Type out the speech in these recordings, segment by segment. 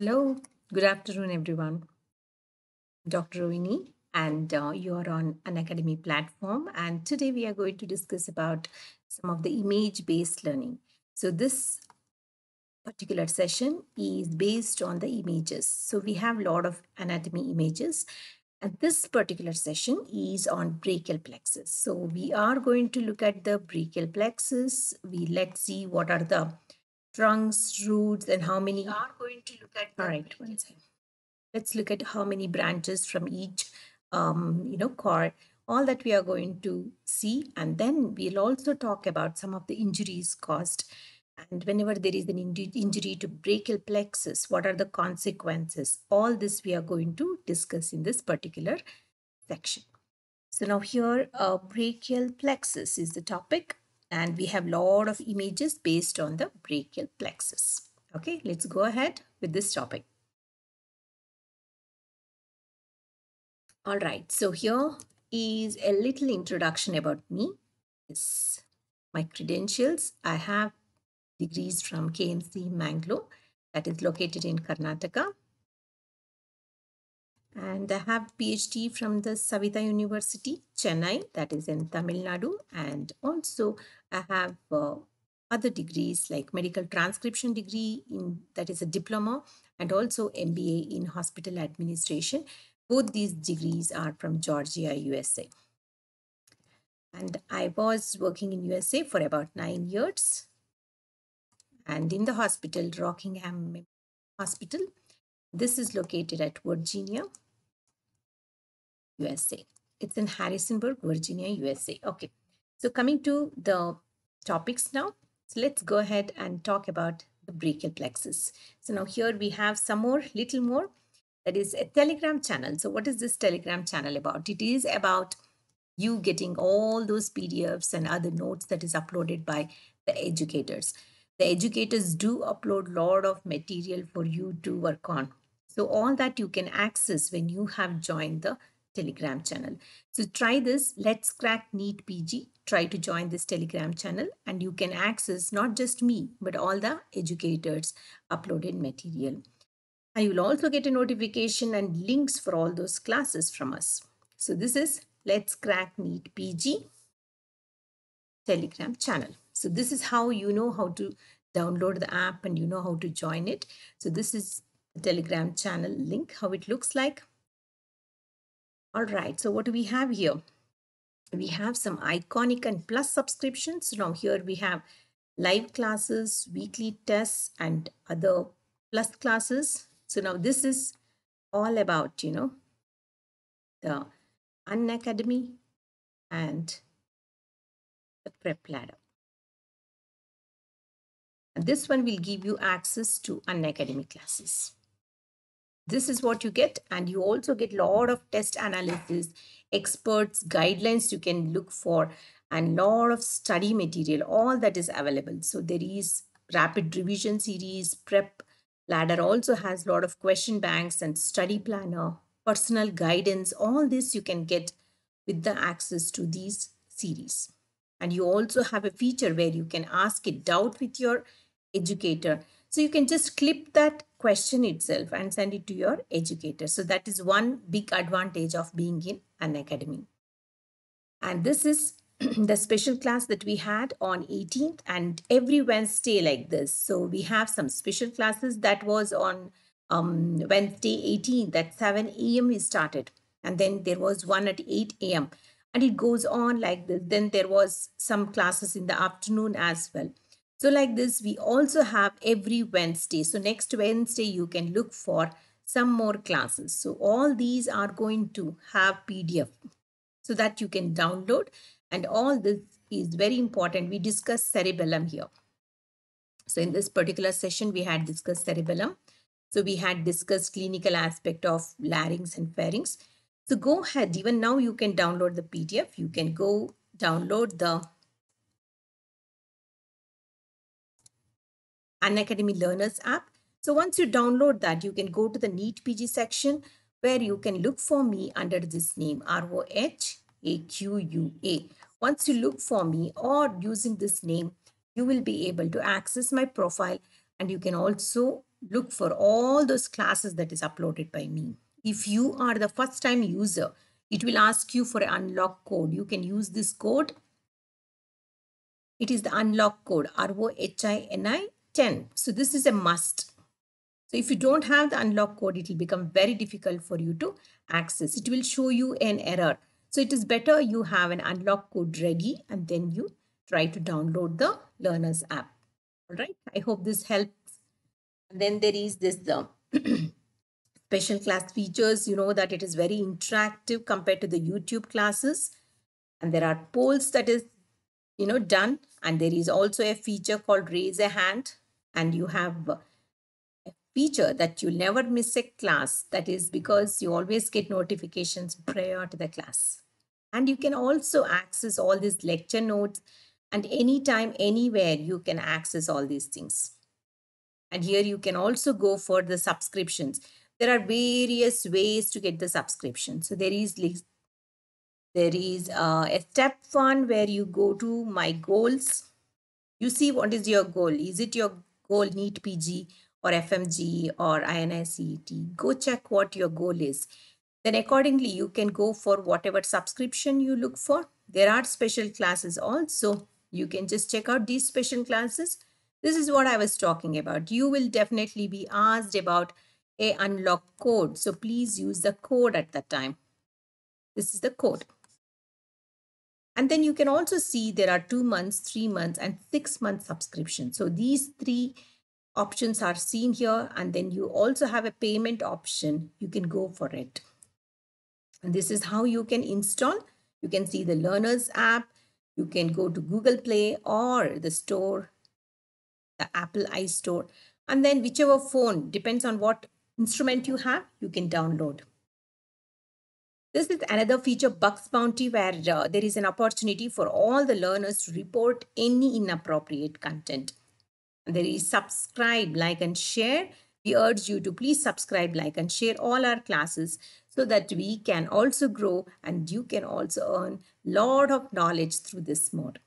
Hello, good afternoon, everyone. Dr. Rohini, and uh, you are on Unacademy platform. And today we are going to discuss about some of the image-based learning. So this particular session is based on the images. So we have a lot of anatomy images. And this particular session is on brachial plexus. So we are going to look at the brachial plexus. We let's see what are the trunks, roots, and how many. We are going to look at. All right, one second. Let's look at how many branches from each, um, you know, cord. All that we are going to see, and then we'll also talk about some of the injuries caused. And whenever there is an injury to brachial plexus, what are the consequences? All this we are going to discuss in this particular section. So now here, uh, brachial plexus is the topic and we have a lot of images based on the brachial plexus. Okay, let's go ahead with this topic. All right, so here is a little introduction about me. This my credentials. I have degrees from KMC Mangalore that is located in Karnataka. And I have PhD from the Saveetha University, Chennai, that is in Tamil Nadu. And also I have uh, other degrees like medical transcription degree in that is a diploma and also MBA in hospital administration. Both these degrees are from Georgia, USA. And I was working in USA for about nine years and in the hospital, Rockingham Hospital. This is located at Virginia, USA. It's in Harrisonburg, Virginia, USA. Okay, so coming to the topics now. So let's go ahead and talk about the brachial plexus. So now here we have some more, little more. That is a Telegram channel. So what is this Telegram channel about? It is about you getting all those PDFs and other notes that is uploaded by the educators the educators do upload lot of material for you to work on so all that you can access when you have joined the telegram channel. So try this. Let's crack NEET PG try to join this telegram channel and you can access not just me but all the educators uploaded material. And you will also get a notification and links for all those classes from us. So this is let's crack NEET PG telegram channel. So this is how you know how to download the app and you know how to join it. So this is the Telegram channel link, how it looks like. All right, so what do we have here? We have some iconic and plus subscriptions. Now here we have live classes, weekly tests, and other plus classes. So now this is all about, you know, the Unacademy and the Prep Ladder. And this one will give you access to Unacademy classes. This is what you get. And you also get a lot of test analysis, experts, guidelines you can look for, and lot of study material, all that is available. So there is rapid revision series, prep ladder also has a lot of question banks and study planner, personal guidance. All this you can get with the access to these series. And you also have a feature where you can ask a doubt with your educator. So you can just clip that question itself and send it to your educator. So that is one big advantage of being in Unacademy. And this is the special class that we had on 18th and every Wednesday like this. So we have some special classes that was on um, Wednesday 18th at 7 a.m. we started. And then there was one at 8 a.m. And it goes on like this. Then there was some classes in the afternoon as well. So like this, we also have every Wednesday. So next Wednesday, you can look for some more classes. So all these are going to have PDF so that you can download. And all this is very important. We discussed cerebellum here. So in this particular session, we had discussed cerebellum. So we had discussed clinical aspect of larynx and pharynx. So go ahead, even now you can download the PDF. You can go download the Unacademy Learners app. So once you download that, you can go to the NEET PG section where you can look for me under this name, R-O-H-A-Q-U-A. Once you look for me or using this name, you will be able to access my profile and you can also look for all those classes that is uploaded by me. If you are the first time user, it will ask you for an unlock code. You can use this code. It is the unlock code ROHINI 10. So this is a must. So if you don't have the unlock code, it will become very difficult for you to access. It will show you an error. So it is better you have an unlock code ready and then you try to download the learners app. All right. I hope this helps. And then there is this um, the special class features. You know that it is very interactive compared to the YouTube classes. And there are polls that is, you know, done. And there is also a feature called raise a hand. And you have a feature that you never miss a class. That is because you always get notifications prior to the class. And you can also access all these lecture notes and anytime, anywhere, you can access all these things. And here you can also go for the subscriptions. There are various ways to get the subscription. So there is there is uh, a step one where you go to my goals. You see what is your goal. Is it your goal NEET PG or FMG or INI Go check what your goal is. Then accordingly, you can go for whatever subscription you look for. There are special classes also you can just check out these special classes. This is what I was talking about. You will definitely be asked about a unlock code. So please use the code at that time. This is the code. And then you can also see there are two months, three months, and six month subscription. So these three options are seen here. And then you also have a payment option. You can go for it. And this is how you can install. You can see the learners app. You can go to Google Play or the store, the Apple iStore, and then whichever phone, depends on what instrument you have, you can download. This is another feature Bugs Bounty where uh, there is an opportunity for all the learners to report any inappropriate content. There is subscribe, like and share. We urge you to please subscribe, like and share all our classes so that we can also grow and you can also earn lot of knowledge through this mode.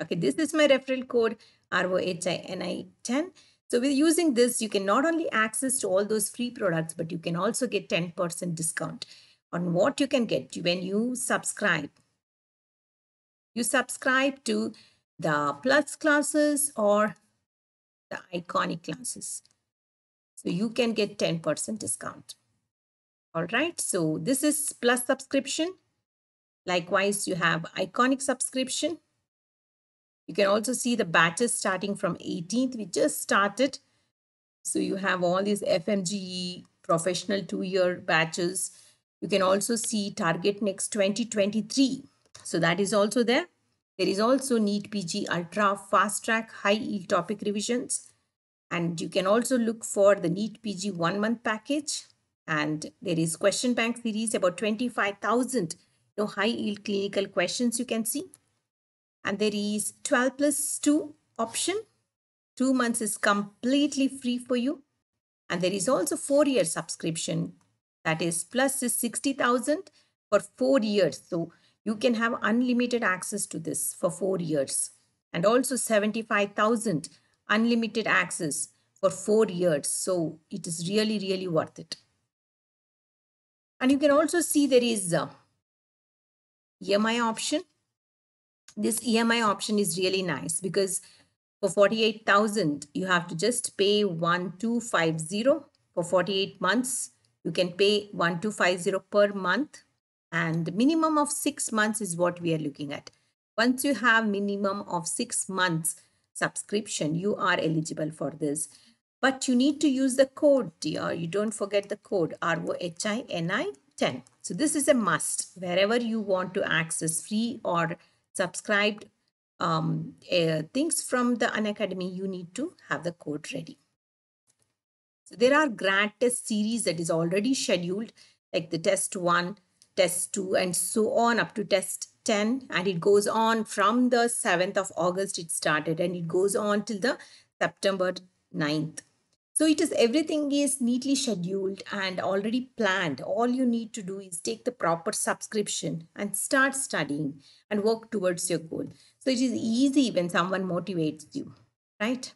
Okay, this is my referral code ROHINI10. So with using this, you can not only access to all those free products, but you can also get 10% discount on what you can get when you subscribe. You subscribe to the plus classes or the iconic classes. So you can get 10% discount. All right, so this is plus subscription. Likewise, you have iconic subscription. You can also see the batches starting from 18th. We just started. So you have all these FMGE professional two-year batches. You can also see Target Next 2023. So that is also there. There is also NEET PG Ultra Fast Track High Yield Topic Revisions. And you can also look for the NEET PG one month package and there is question bank series about 25,000 you know, high yield clinical questions you can see. And there is 12 plus 2 option. Two months is completely free for you. And there is also four year subscription that is plus is 60,000 for four years. So you can have unlimited access to this for four years. And also 75,000 unlimited access for four years. So it is really, really worth it. And you can also see there is a EMI option. This EMI option is really nice because for 48,000, you have to just pay 1250 for 48 months. You can pay 1250 per month and minimum of six months is what we are looking at. Once you have minimum of six months subscription, you are eligible for this. But you need to use the code, dear. You don't forget the code ROHINI 10. So this is a must. Wherever you want to access free or subscribed um, uh, things from the Unacademy, you need to have the code ready. So there are grand test series that is already scheduled, like the test 1, test 2, and so on up to test 10. And it goes on from the 7th of August it started and it goes on till the September 9th. So it is everything is neatly scheduled and already planned. All you need to do is take the proper subscription and start studying and work towards your goal. So it is easy when someone motivates you, right?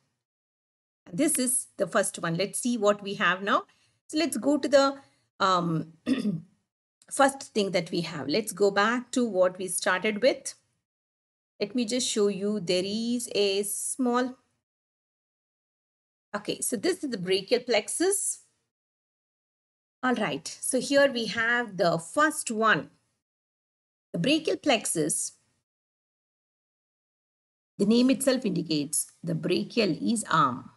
This is the first one. Let's see what we have now. So let's go to the um, first thing that we have. Let's go back to what we started with. Let me just show you there is a small. Okay, so this is the brachial plexus. All right, so here we have the first one. The brachial plexus, the name itself indicates the brachial is arm.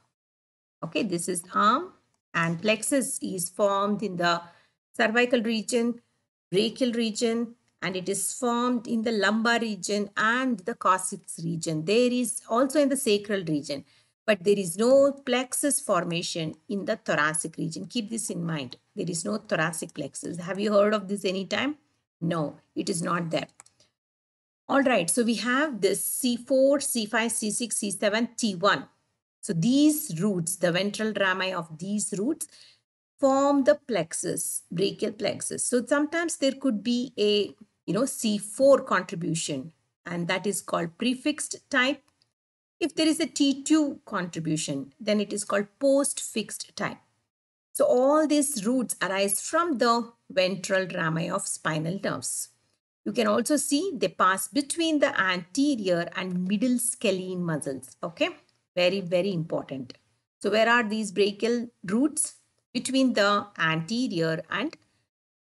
Okay, this is arm and plexus is formed in the cervical region, brachial region, and it is formed in the lumbar region and the coccyx region. There is also in the sacral region, but there is no plexus formation in the thoracic region. Keep this in mind. There is no thoracic plexus. Have you heard of this anytime? No, it is not there. All right, so we have this C4, C5, C6, C7, T1. So these roots, the ventral rami of these roots form the plexus, brachial plexus. So sometimes there could be a, you know, C4 contribution and that is called prefixed type. If there is a T2 contribution, then it is called postfixed type. So all these roots arise from the ventral rami of spinal nerves. You can also see they pass between the anterior and middle scalene muscles. Okay. Very, very important. So where are these brachial roots? Between the anterior and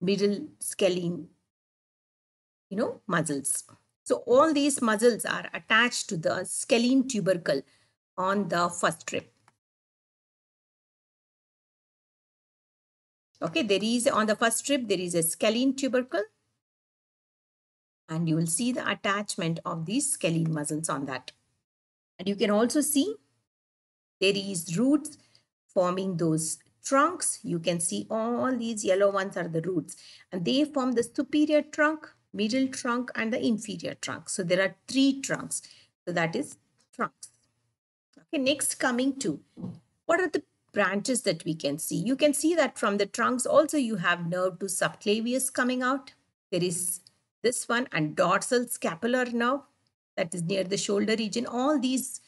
middle scalene, you know, muscles. So all these muscles are attached to the scalene tubercle on the first rib. Okay, there is on the first rib, there is a scalene tubercle and you will see the attachment of these scalene muscles on that. And you can also see there is roots forming those trunks. You can see all these yellow ones are the roots and they form the superior trunk, middle trunk and the inferior trunk. So there are three trunks. So that is trunks. Okay, next coming to what are the branches that we can see? You can see that from the trunks also you have nerve to subclavius coming out. There is this one and dorsal scapular nerve that is near the shoulder region. All these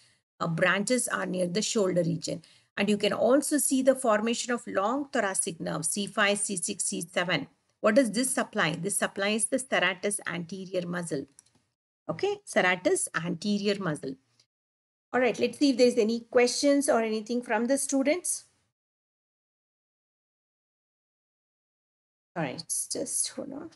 Uh, branches are near the shoulder region. And you can also see the formation of long thoracic nerve C5, C6, C7. What does this supply? This supplies the serratus anterior muscle. Okay, serratus anterior muscle. All right, let's see if there's any questions or anything from the students. All right, just hold on.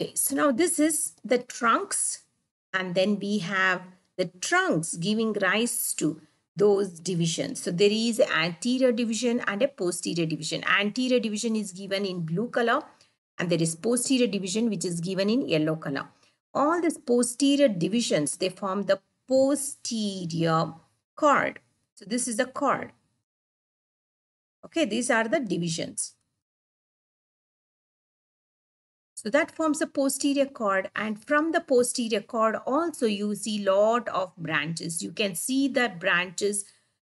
Okay, so now this is the trunks and then we have the trunks giving rise to those divisions. So there is anterior division and a posterior division. Anterior division is given in blue color and there is posterior division which is given in yellow color. All these posterior divisions, they form the posterior cord. So this is the cord. Okay, these are the divisions. So that forms a posterior cord and from the posterior cord also you see lot of branches. You can see the branches,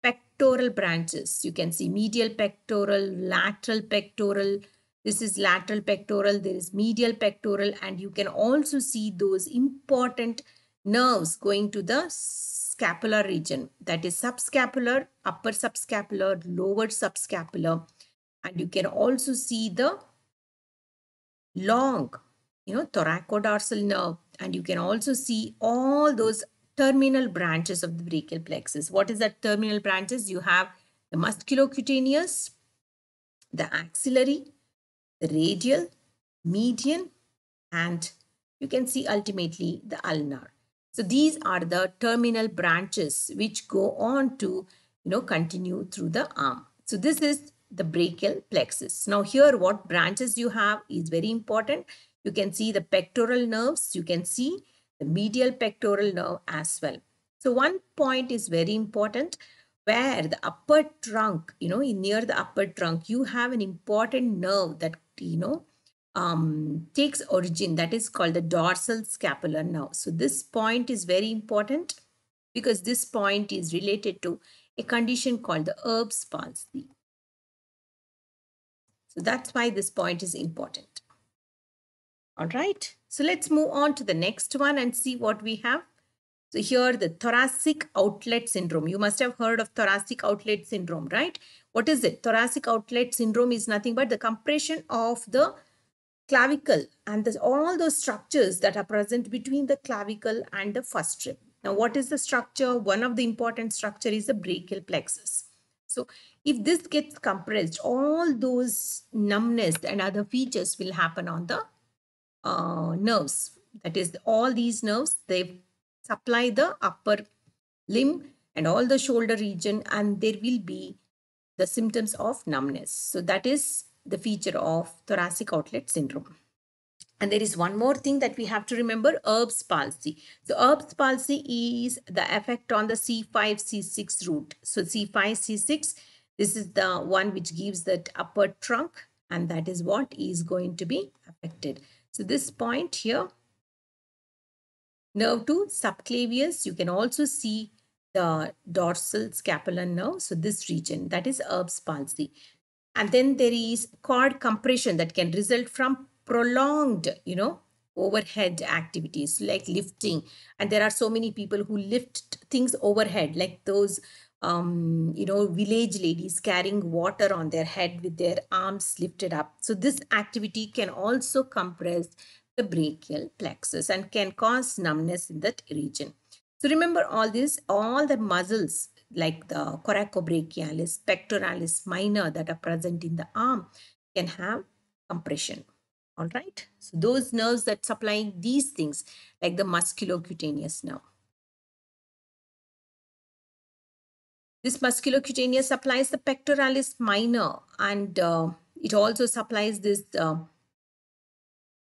pectoral branches. You can see medial pectoral, lateral pectoral. This is lateral pectoral, there is medial pectoral and you can also see those important nerves going to the scapular region that is subscapular, upper subscapular, lower subscapular and you can also see the long, you know, thoracodorsal nerve. And you can also see all those terminal branches of the brachial plexus. What is that terminal branches? You have the musculocutaneous, the axillary, the radial, median, and you can see ultimately the ulnar. So these are the terminal branches which go on to, you know, continue through the arm. So this is the brachial plexus. Now here what branches you have is very important. You can see the pectoral nerves. You can see the medial pectoral nerve as well. So one point is very important where the upper trunk, you know, near the upper trunk, you have an important nerve that you know, um, takes origin that is called the dorsal scapular nerve. So this point is very important because this point is related to a condition called the Erb's palsy. So that's why this point is important. All right. So let's move on to the next one and see what we have. So here the thoracic outlet syndrome. You must have heard of thoracic outlet syndrome, right? What is it? Thoracic outlet syndrome is nothing but the compression of the clavicle and all those structures that are present between the clavicle and the first rib. Now, what is the structure? One of the important structure is the brachial plexus. So, if this gets compressed, all those numbness and other features will happen on the uh, nerves. That is, all these nerves, they supply the upper limb and all the shoulder region and there will be the symptoms of numbness. So that is the feature of thoracic outlet syndrome. And there is one more thing that we have to remember, Erb's palsy. So Erb's palsy is the effect on the C5, C6 root. So C5, C6, this is the one which gives that upper trunk and that is what is going to be affected. So this point here, nerve to subclavius, you can also see the dorsal scapular nerve. So this region, that is Erb's palsy. And then there is cord compression that can result from prolonged, you know, overhead activities like lifting. And there are so many people who lift things overhead, like those, um, you know, village ladies carrying water on their head with their arms lifted up. So this activity can also compress the brachial plexus and can cause numbness in that region. So remember all this, all the muscles like the coracobrachialis, pectoralis minor that are present in the arm can have compression. All right. So those nerves that supply these things like the musculocutaneous nerve. This musculocutaneous supplies the pectoralis minor and uh, it also supplies this uh,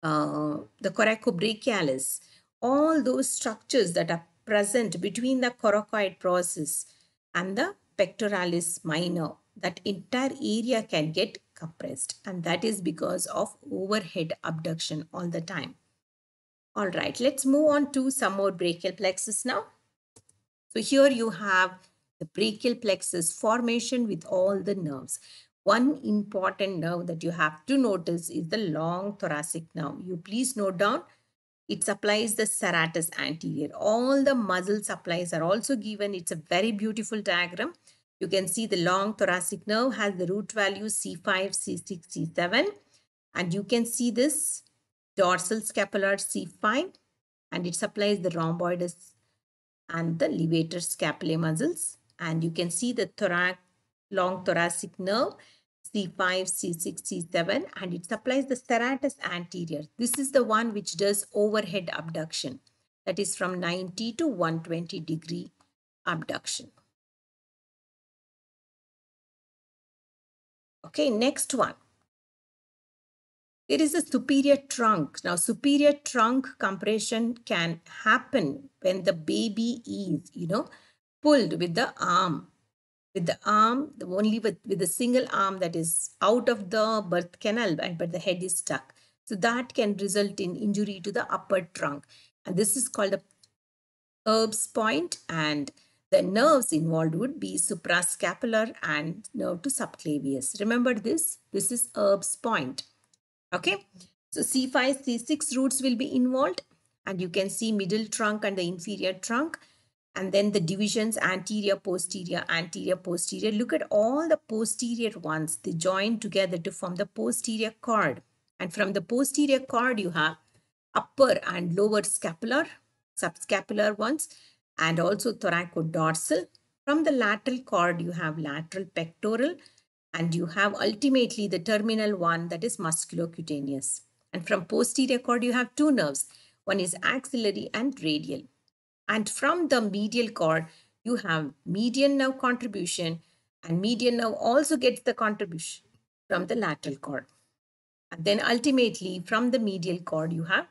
uh, the coracobrachialis. All those structures that are present between the coracoid process and the pectoralis minor. That entire area can get compressed and that is because of overhead abduction all the time. All right, let's move on to some more brachial plexus now. So here you have the brachial plexus formation with all the nerves. One important nerve that you have to notice is the long thoracic nerve. You please note down it supplies the serratus anterior. All the muscle supplies are also given. It's a very beautiful diagram. You can see the long thoracic nerve has the root values C5, C6, C7. And you can see this dorsal scapular C5 and it supplies the rhomboidus and the levator scapulae muscles. And you can see the thorac, long thoracic nerve C5, C6, C7 and it supplies the serratus anterior. This is the one which does overhead abduction that is from 90 to 120 degree abduction. Okay, next one. There is a superior trunk. Now, superior trunk compression can happen when the baby is, you know, pulled with the arm with the arm, the only with, with a single arm that is out of the birth canal, but the head is stuck. So that can result in injury to the upper trunk. And this is called the Erb's point and the nerves involved would be suprascapular and nerve to subclavius. Remember this? This is Erb's point. Okay. So C5, C6 roots will be involved and you can see middle trunk and the inferior trunk and then the divisions anterior posterior anterior posterior. Look at all the posterior ones. They join together to form the posterior cord. And from the posterior cord you have upper and lower scapular subscapular ones and also thoracodorsal. From the lateral cord you have lateral pectoral and you have ultimately the terminal one that is musculocutaneous. And from posterior cord you have two nerves. One is axillary and radial and from the medial cord, you have median nerve contribution and median nerve also gets the contribution from the lateral cord. And then ultimately from the medial cord, you have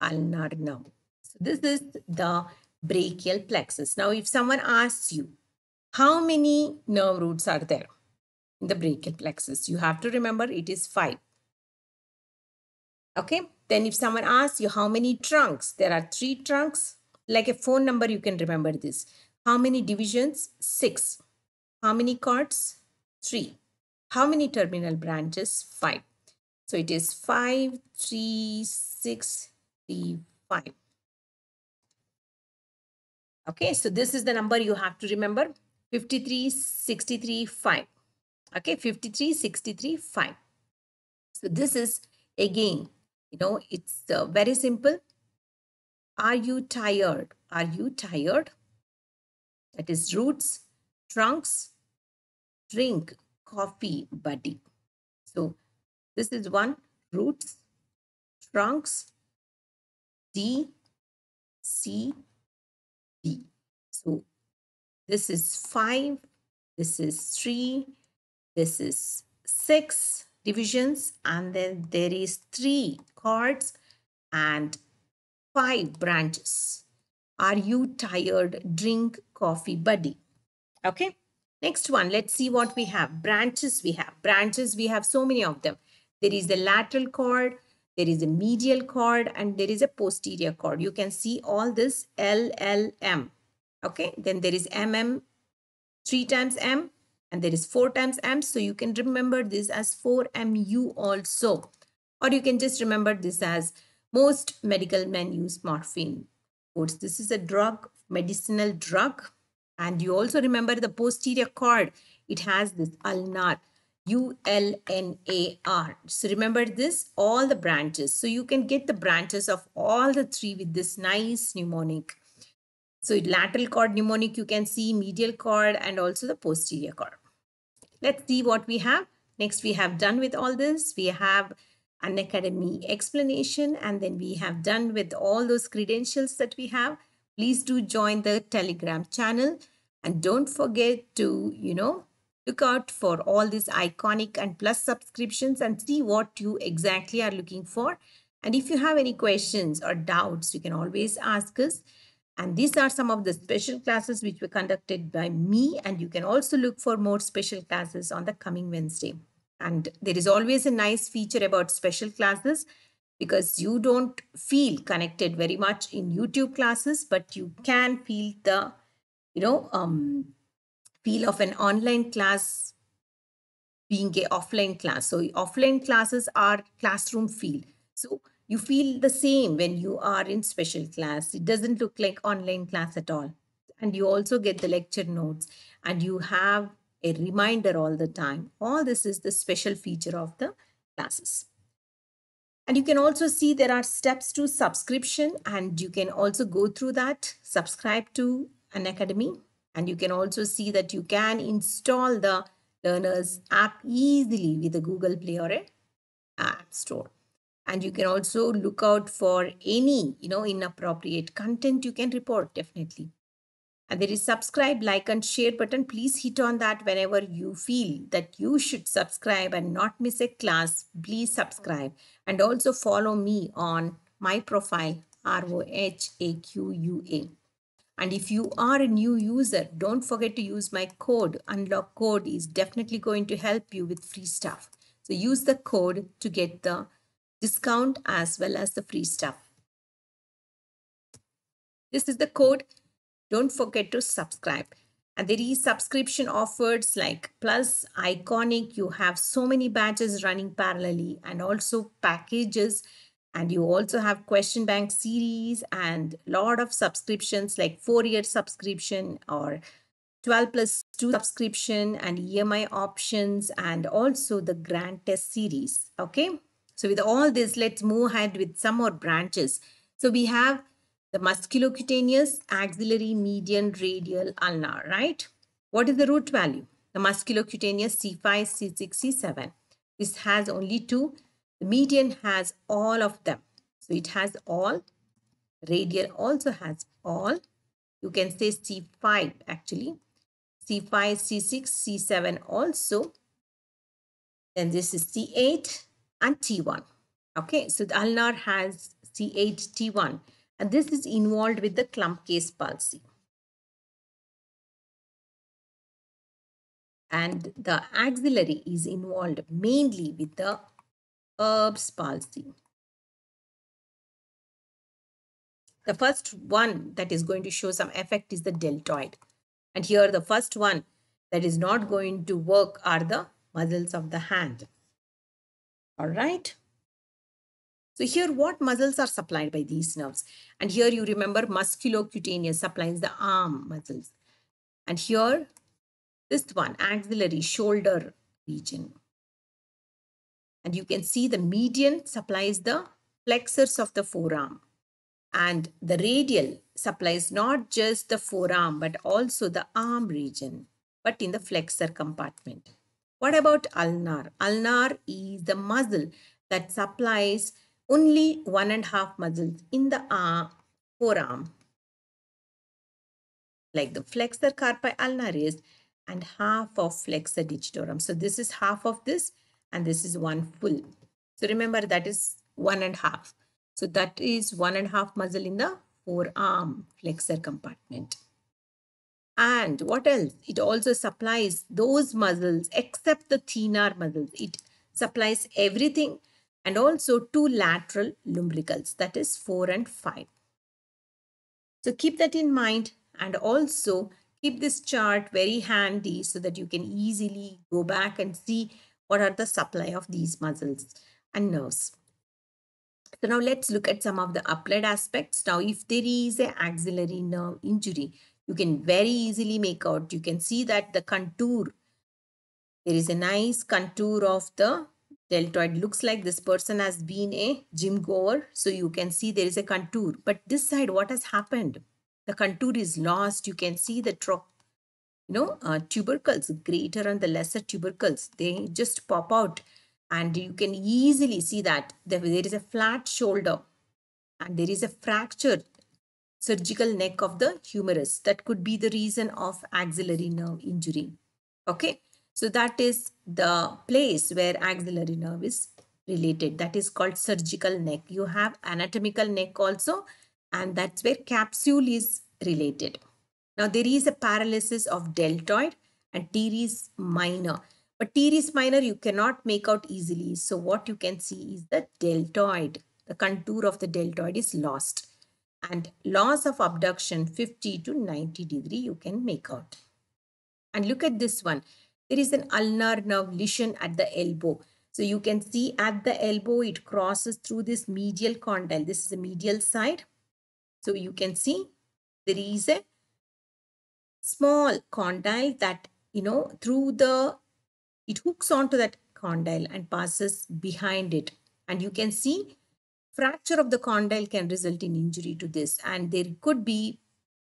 ulnar nerve. So this is the brachial plexus. Now, if someone asks you, how many nerve roots are there in the brachial plexus? You have to remember it is five. Okay. Then if someone asks you how many trunks, there are three trunks. Like a phone number, you can remember this. How many divisions? Six. How many cords? Three. How many terminal branches? Five. So it is five, three, six, three, five. Okay, so this is the number you have to remember. 53, 63, 5. Okay, 53, 63, 5. So this is again, you know, it's uh, very simple. Are you tired? Are you tired? That is roots, trunks, drink, coffee, buddy. So this is one roots, trunks, D, C, D. So this is 5, this is 3, this is 6 divisions and then there is 3 cords and 5 branches. Are you tired? Drink coffee, buddy. Okay. Next one, let's see what we have. Branches we have. Branches, we have so many of them. There is the lateral cord, there is a medial cord, and there is a posterior cord. You can see all this L, L, M. Okay, then there is MM, 3 times M, and there is 4 times M. So you can remember this as 4MU also. Or you can just remember this as most medical men use morphine. Of course, This is a drug, medicinal drug. And you also remember the posterior cord. It has this ulnar, U-L-N-A-R. So remember this, all the branches. So you can get the branches of all the three with this nice mnemonic. So lateral cord mnemonic, you can see medial cord and also the posterior cord. Let's see what we have. Next, we have done with all this. We have Unacademy explanation and then we have done with all those credentials that we have. Please do join the Telegram channel and don't forget to, you know, look out for all these iconic and plus subscriptions and see what you exactly are looking for. And if you have any questions or doubts, you can always ask us. And these are some of the special classes which were conducted by me. And you can also look for more special classes on the coming Wednesday. And there is always a nice feature about special classes because you don't feel connected very much in YouTube classes, but you can feel the, you know, um, feel of an online class being a offline class. So offline classes are classroom feel. So you feel the same when you are in special class. It doesn't look like online class at all. And you also get the lecture notes and you have a reminder all the time. All this is the special feature of the classes. And you can also see there are steps to subscription and you can also go through that, subscribe to Unacademy. And you can also see that you can install the Learners app easily with a Google Play or a App Store and you can also look out for any you know inappropriate content you can report definitely and there is subscribe like and share button. Please hit on that whenever you feel that you should subscribe and not miss a class. Please subscribe. And also follow me on my profile r-o-h-a-q-u-a and if you are a new user don't forget to use my code. Unlock code is definitely going to help you with free stuff. So use the code to get the discount as well as the free stuff. This is the code. Don't forget to subscribe. And there is subscription offers like Plus, Iconic. You have so many batches running parallelly and also packages. And you also have question bank series and lot of subscriptions like four-year subscription or 12 plus 2 subscription and EMI options and also the grand test series. Okay. So with all this, let's move ahead with some more branches. So we have the musculocutaneous, axillary, median, radial, ulnar, right? What is the root value? The musculocutaneous C5, C6, C7. This has only two. The median has all of them. So it has all. Radial also has all. You can say C5 actually. C5, C6, C7 also. Then this is C8 and T1. Okay, so the ulnar has C8, T1, and this is involved with the Klumpke's palsy. And the axillary is involved mainly with the Erb's palsy. The first one that is going to show some effect is the deltoid. And here the first one that is not going to work are the muscles of the hand. All right. So here what muscles are supplied by these nerves? And here you remember musculocutaneous supplies the arm muscles. And here this one axillary shoulder region. And you can see the median supplies the flexors of the forearm. And the radial supplies not just the forearm but also the arm region, but in the flexor compartment. What about ulnar? Ulnar is the muscle that supplies only one and a half muscles in the arm, forearm, like the flexor carpi ulnaris and half of flexor digitorum. So this is half of this and this is one full. So remember that is one and half. So that is one and half muscle in the forearm flexor compartment. And what else? It also supplies those muscles except the thenar muscles. It supplies everything and also two lateral lumbricals that is 4 and 5. So keep that in mind and also keep this chart very handy so that you can easily go back and see what are the supply of these muscles and nerves. So now let's look at some of the applied aspects. Now, if there is an axillary nerve injury, you can very easily make out. You can see that the contour, there is a nice contour of the deltoid. Looks like this person has been a gym goer. So you can see there is a contour. But this side, what has happened? The contour is lost. You can see the tro you know, uh, tubercles, greater and the lesser tubercles. They just pop out and you can easily see that there is a flat shoulder and there is a fractured surgical neck of the humerus. That could be the reason of axillary nerve injury. Okay, so that is the place where axillary nerve is related. That is called surgical neck. You have anatomical neck also and that's where capsule is related. Now there is a paralysis of deltoid and teres minor. But teres minor you cannot make out easily. So what you can see is the deltoid. The contour of the deltoid is lost. And loss of abduction 50 to 90 degree you can make out. And look at this one. There is an ulnar nerve lesion at the elbow. So you can see at the elbow it crosses through this medial condyle. This is the medial side. So you can see there is a small condyle that, you know, through the it hooks onto that condyle and passes behind it. And you can see fracture of the condyle can result in injury to this. And there could be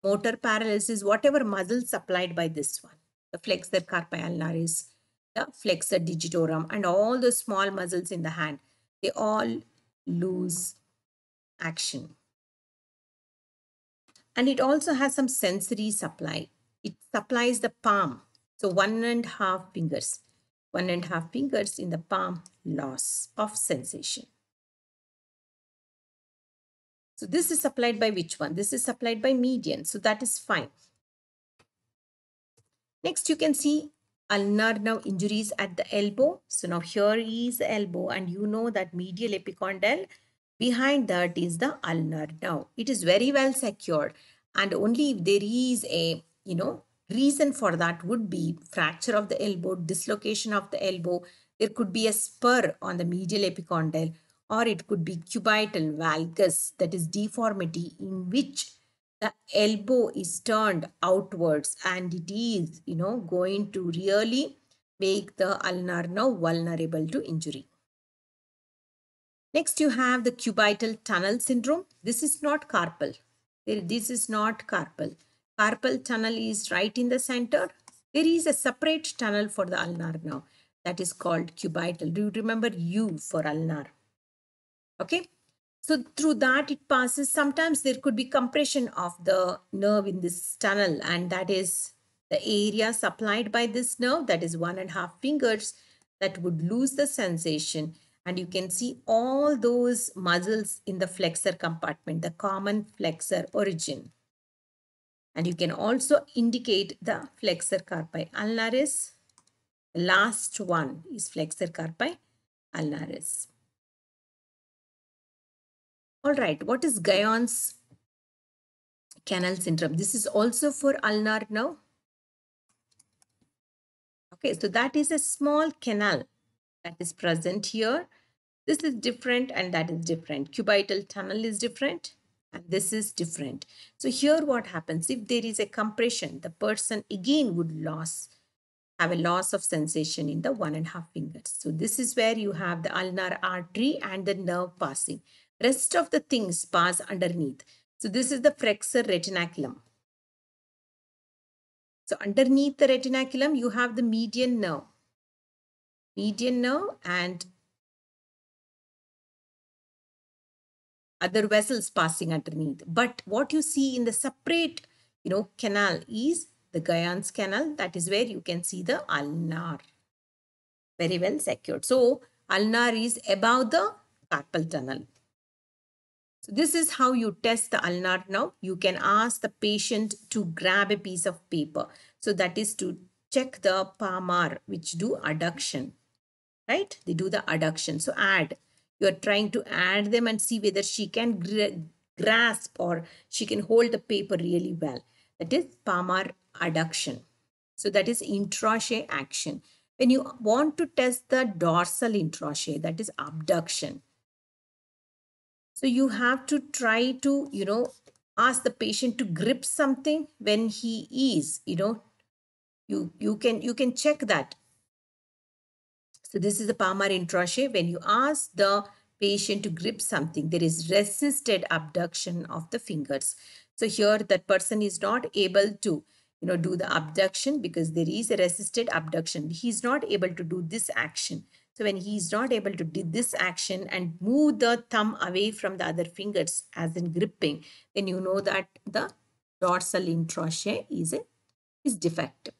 motor paralysis, whatever muscle supplied by this one. The flexor carpi ulnaris, the flexor digitorum, and all the small muscles in the hand, they all lose action. And it also has some sensory supply. It supplies the palm. So one and a half fingers one and a half fingers in the palm, loss of sensation. So this is supplied by which one? This is supplied by median. So that is fine. Next, you can see ulnar nerve injuries at the elbow. So now here is elbow and you know that medial epicondyle. Behind that is the ulnar nerve. It is very well secured and only if there is a, you know, Reason for that would be fracture of the elbow, dislocation of the elbow. There could be a spur on the medial epicondyle or it could be cubital valgus, that is deformity in which the elbow is turned outwards and it is, you know, going to really make the ulnar nerve vulnerable to injury. Next, you have the cubital tunnel syndrome. This is not carpal. This is not carpal carpal tunnel is right in the center. There is a separate tunnel for the ulnar now that is called cubital. Do you remember U for ulnar? Okay. So through that it passes. Sometimes there could be compression of the nerve in this tunnel and that is the area supplied by this nerve that is one and a half fingers that would lose the sensation and you can see all those muscles in the flexor compartment, the common flexor origin. And you can also indicate the flexor carpi ulnaris. The last one is flexor carpi ulnaris. All right, what is Guyon's canal syndrome. This is also for ulnar nerve. Okay, so that is a small canal that is present here. This is different and that is different. Cubital tunnel is different and this is different. So here what happens if there is a compression, the person again would lose have a loss of sensation in the one and a half fingers. So this is where you have the ulnar artery and the nerve passing. Rest of the things pass underneath. So this is the flexor retinaculum. So underneath the retinaculum, you have the median nerve. Median nerve and other vessels passing underneath. But what you see in the separate, you know, canal is the Guyon's canal. That is where you can see the ulnar. Very well secured. So ulnar is above the carpal tunnel. So this is how you test the ulnar now. You can ask the patient to grab a piece of paper. So that is to check the palmar which do adduction. Right? They do the adduction. So add. You are trying to add them and see whether she can grasp or she can hold the paper really well. That is palmar adduction. So that is interossei action. When you want to test the dorsal interossei, that is abduction so you have to try to, you know, ask the patient to grip something when he is, you know, you, you can you can check that. So this is the palmar interossei. When you ask the patient to grip something, there is resisted abduction of the fingers. So here that person is not able to, you know, do the abduction because there is a resisted abduction. He's not able to do this action. So when he is not able to do this action and move the thumb away from the other fingers as in gripping, then you know that the dorsal interossei is, a, is defective.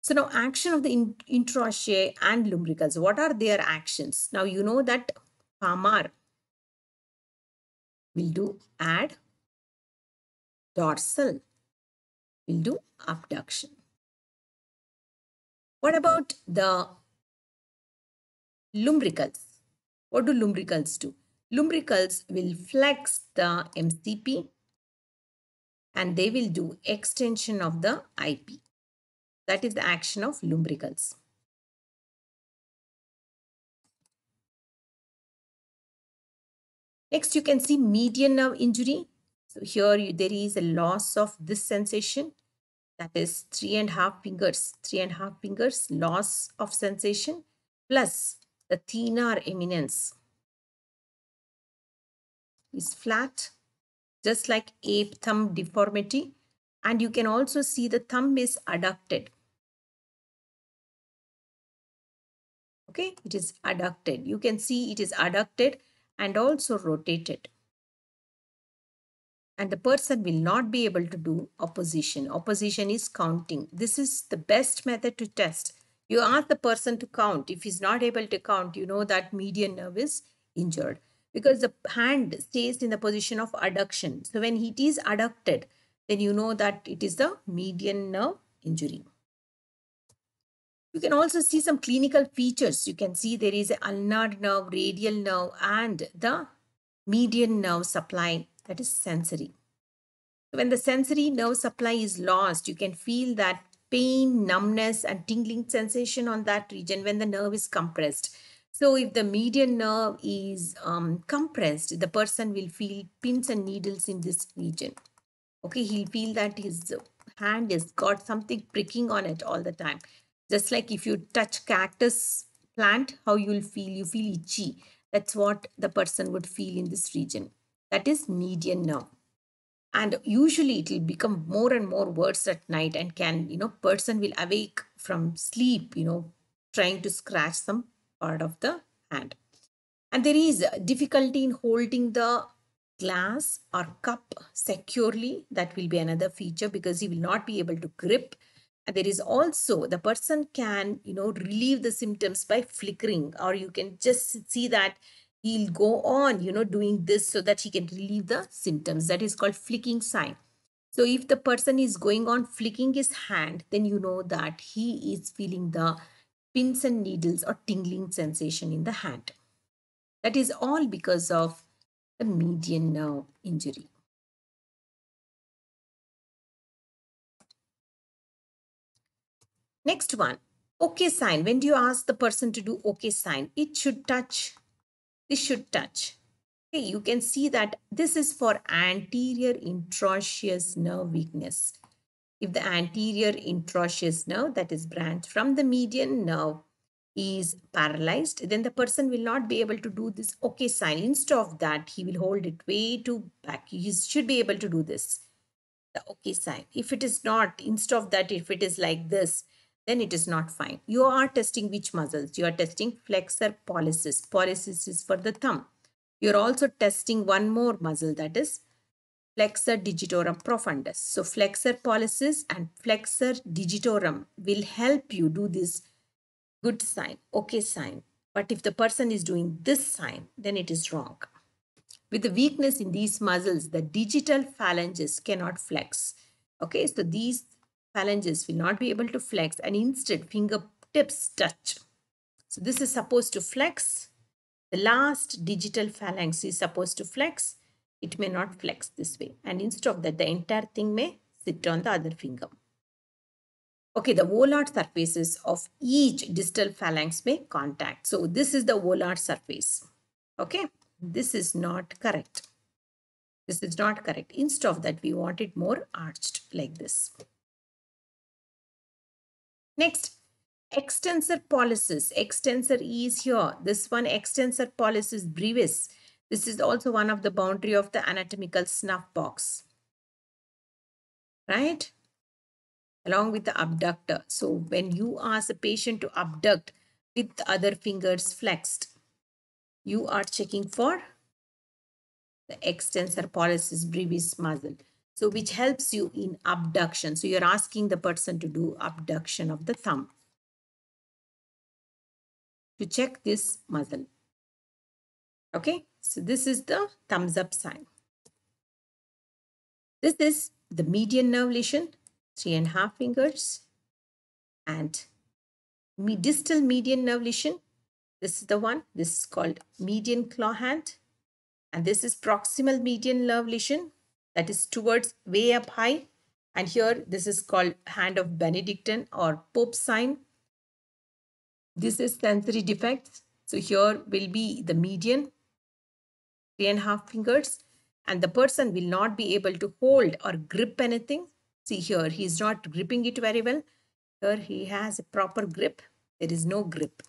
So now action of the in, interossei and lumbricals, what are their actions? Now you know that palmar will do add, dorsal will do abduction. What about the lumbricals. What do lumbricals do? Lumbricals will flex the MCP and they will do extension of the IP. That is the action of lumbricals. Next, you can see median nerve injury. So here you, there is a loss of this sensation. That is three and a half fingers, three and a half fingers loss of sensation plus the thenar eminence is flat, just like ape thumb deformity. And you can also see the thumb is adducted. Okay, it is adducted. You can see it is adducted and also rotated. And the person will not be able to do opposition. Opposition is counting. This is the best method to test you ask the person to count. If he's not able to count, you know that median nerve is injured because the hand stays in the position of adduction. So when it is adducted, then you know that it is the median nerve injury. You can also see some clinical features. You can see there is an ulnar nerve, radial nerve, and the median nerve supply that is sensory. When the sensory nerve supply is lost, you can feel that pain, numbness, and tingling sensation on that region when the nerve is compressed. So, if the median nerve is um, compressed, the person will feel pins and needles in this region. Okay, he'll feel that his hand has got something pricking on it all the time. Just like if you touch cactus plant, how you'll feel, you feel itchy. That's what the person would feel in this region. That is median nerve and usually it will become more and more worse at night and can you know person will awake from sleep you know trying to scratch some part of the hand. And there is difficulty in holding the glass or cup securely. That will be another feature because he will not be able to grip. And there is also the person can you know relieve the symptoms by flickering or you can just see that he'll go on, you know, doing this so that he can relieve the symptoms. That is called flicking sign. So if the person is going on flicking his hand, then you know that he is feeling the pins and needles or tingling sensation in the hand. That is all because of the median nerve injury. Next one, okay sign. When do you ask the person to do okay sign? It should touch this should touch. Okay, you can see that this is for anterior interosseous nerve weakness. If the anterior interosseous nerve that is branched from the median nerve is paralyzed, then the person will not be able to do this okay sign. Instead of that, he will hold it way too back. He should be able to do this, the okay sign. If it is not, instead of that, if it is like this, then it is not fine. You are testing which muscles? You are testing flexor pollicis. Pollicis is for the thumb. You're also testing one more muscle that is flexor digitorum profundus. So flexor pollicis and flexor digitorum will help you do this good sign, okay sign. But if the person is doing this sign, then it is wrong. With the weakness in these muscles, the digital phalanges cannot flex. Okay, so these phalanges will not be able to flex and instead fingertips touch. So this is supposed to flex. The last digital phalanx is supposed to flex. It may not flex this way. And instead of that, the entire thing may sit on the other finger. Okay, the volar surfaces of each distal phalanx may contact. So this is the volar surface. Okay, this is not correct. This is not correct. Instead of that, we want it more arched like this. Next, extensor pollicis. Extensor E is here. This one, extensor pollicis brevis. This is also one of the boundary of the anatomical snuff box. Right? along with the abductor. So when you ask a patient to abduct with the other fingers flexed, you are checking for the extensor pollicis brevis muscle. So which helps you in abduction. So you're asking the person to do abduction of the thumb to check this muscle. Okay, so this is the thumbs up sign. This is the median nerve lesion three and a half fingers and distal median nerve lesion. This is the one. This is called median claw hand. And this is proximal median nerve lesion that is towards way up high. And here this is called hand of Benedictine or Pope sign. This is sensory defects. So here will be the median, three and a half fingers. And the person will not be able to hold or grip anything See here, he's not gripping it very well. Here he has a proper grip. There is no grip.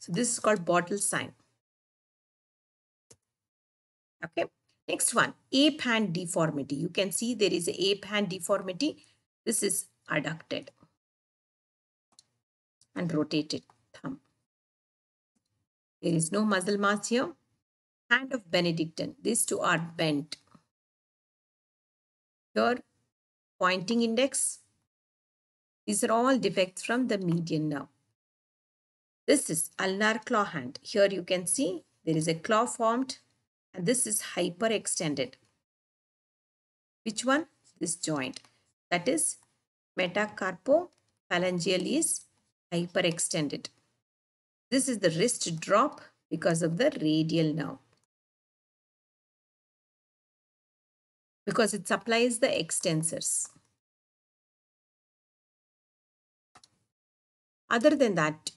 So this is called bottle sign. Okay. Next one, ape hand deformity. You can see there is a ape hand deformity. This is adducted and rotated thumb. There is no muscle mass here. Hand of Benedictine. These two are bent. Here pointing index. These are all defects from the median nerve. This is ulnar claw hand. Here you can see there is a claw formed this is hyperextended. Which one? This joint. That is metacarpophalangeal is hyperextended. This is the wrist drop because of the radial nerve. because it supplies the extensors. Other than that,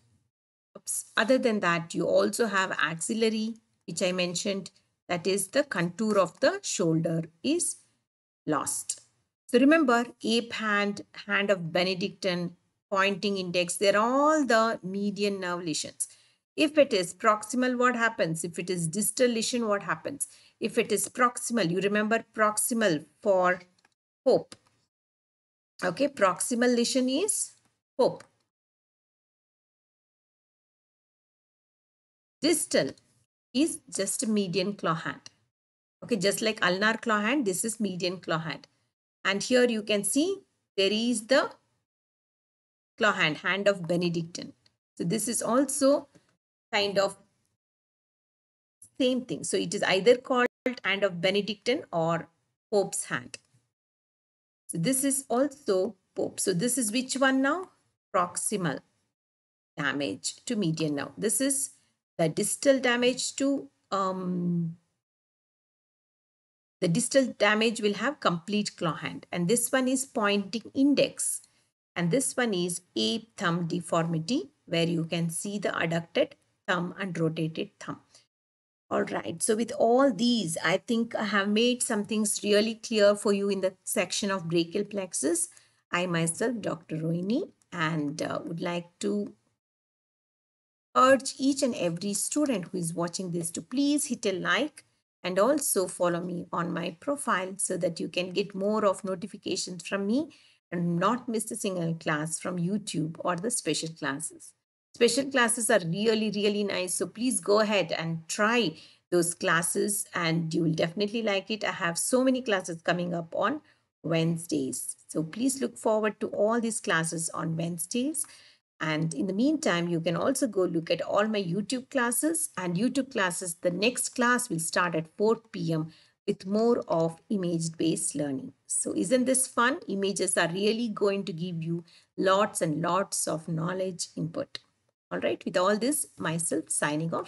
oops, other than that, you also have axillary, which I mentioned, that is the contour of the shoulder is lost. So remember, ape hand, hand of Benedictine, pointing index, they're all the median nerve lesions. If it is proximal, what happens? If it is distal lesion, what happens? If it is proximal, you remember proximal for hope. Okay, proximal lesion is hope. Distal is just a median claw hand. Okay, just like ulnar claw hand, this is median claw hand. And here you can see there is the claw hand, hand of Benedictine. So this is also kind of same thing. So it is either called hand of Benedictine or Pope's hand. So this is also Pope. So this is which one now? Proximal damage to median now. This is the distal damage to um, the distal damage will have complete claw hand and this one is pointing index And this one is ape thumb deformity, where you can see the adducted thumb and rotated thumb. All right, so with all these, I think I have made some things really clear for you in the section of brachial plexus. I myself, Dr. Rohini, and uh, would like to urge each and every student who is watching this to please hit a like and also follow me on my profile so that you can get more of notifications from me and not miss a single class from YouTube or the special classes. Special classes are really, really nice. So please go ahead and try those classes and you will definitely like it. I have so many classes coming up on Wednesdays. So please look forward to all these classes on Wednesdays. And in the meantime, you can also go look at all my YouTube classes and YouTube classes. The next class will start at 4 p.m. with more of image-based learning. So isn't this fun? Images are really going to give you lots and lots of knowledge input. All right, with all this, myself signing off.